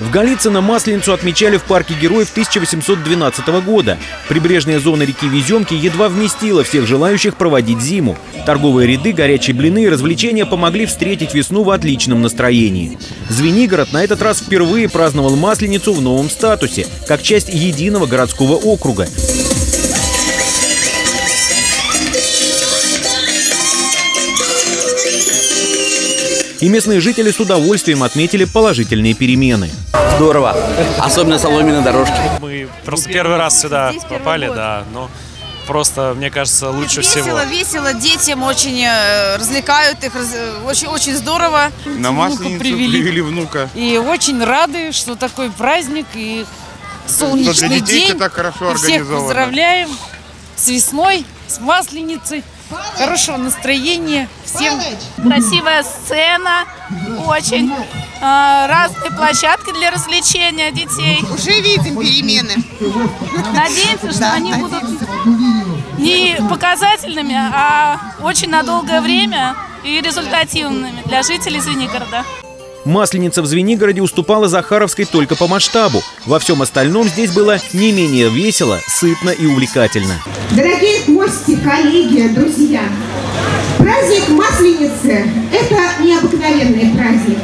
В Голицыно Масленицу отмечали в парке героев 1812 года. Прибрежная зона реки Веземки едва вместила всех желающих проводить зиму. Торговые ряды, горячие блины и развлечения помогли встретить весну в отличном настроении. Звенигород на этот раз впервые праздновал Масленицу в новом статусе, как часть единого городского округа. И местные жители с удовольствием отметили положительные перемены. Здорово. Особенно соломенные дорожки. Мы просто первый раз сюда попали, да, но просто, мне кажется, лучше весело, всего. Весело, детям очень э, развлекают их, э, очень, очень здорово. На Масленицу привели. привели. внука. И очень рады, что такой праздник и солнечный день. так хорошо И всех организовано. поздравляем с весной, с масленицей. Хорошего настроения всем. Красивая сцена, очень. А, Разные площадки для развлечения детей. Уже видим перемены. Надеемся, что они будут не показательными, а очень на долгое время и результативными для жителей Звенигорода. Масленица в Звенигороде уступала Захаровской только по масштабу. Во всем остальном здесь было не менее весело, сытно и увлекательно. Дорогие гости, коллеги, друзья, праздник Масленицы – это необыкновенный праздник.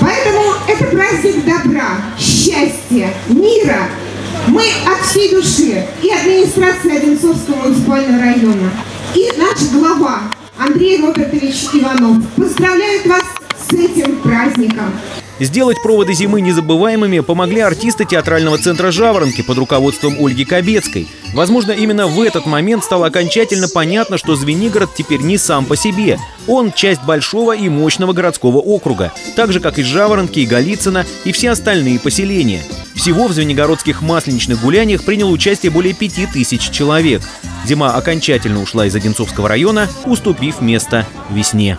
Поэтому это праздник добра, счастья, мира. Мы от всей души и администрация Одинцовского муниципального района, и наш глава Андрей Робертович Иванов поздравляют вас с этим праздником. Сделать проводы зимы незабываемыми помогли артисты театрального центра «Жаворонки» под руководством Ольги Кобецкой. Возможно, именно в этот момент стало окончательно понятно, что Звенигород теперь не сам по себе. Он часть большого и мощного городского округа, так же, как и Жаворонки, и Голицыно, и все остальные поселения. Всего в звенигородских масленичных гуляниях приняло участие более пяти тысяч человек. Зима окончательно ушла из Одинцовского района, уступив место весне.